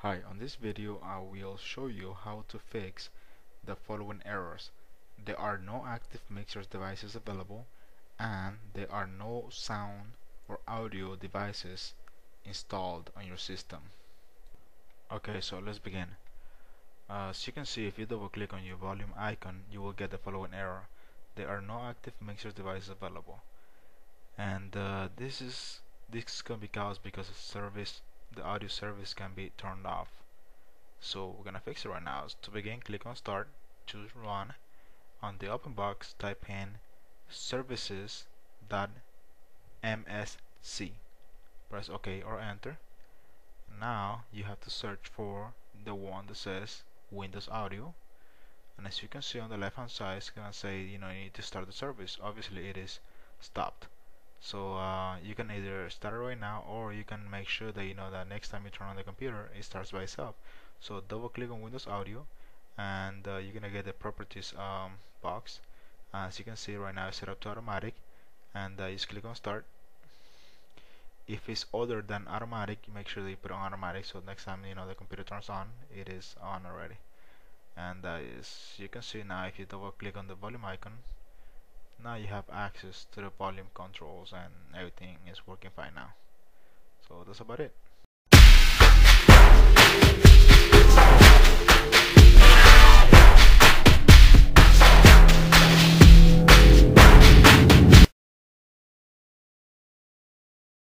Hi, on this video I will show you how to fix the following errors. There are no active mixers devices available and there are no sound or audio devices installed on your system. Okay, so let's begin. As you can see, if you double click on your volume icon, you will get the following error. There are no active mixers devices available. And uh, this is this can be caused because of service the audio service can be turned off. So we're gonna fix it right now. So to begin click on start choose run on the open box type in services.msc press ok or enter. Now you have to search for the one that says Windows Audio. And as you can see on the left hand side it's gonna say you know you need to start the service. Obviously it is stopped so uh, you can either start it right now or you can make sure that you know that next time you turn on the computer it starts by itself. So double click on Windows Audio and uh, you're gonna get the properties um, box. As you can see right now it's set up to automatic and uh, just click on start. If it's other than automatic make sure that you put on automatic so next time you know the computer turns on it is on already. And uh, as you can see now if you double click on the volume icon now you have access to the volume controls and everything is working fine now. So that's about it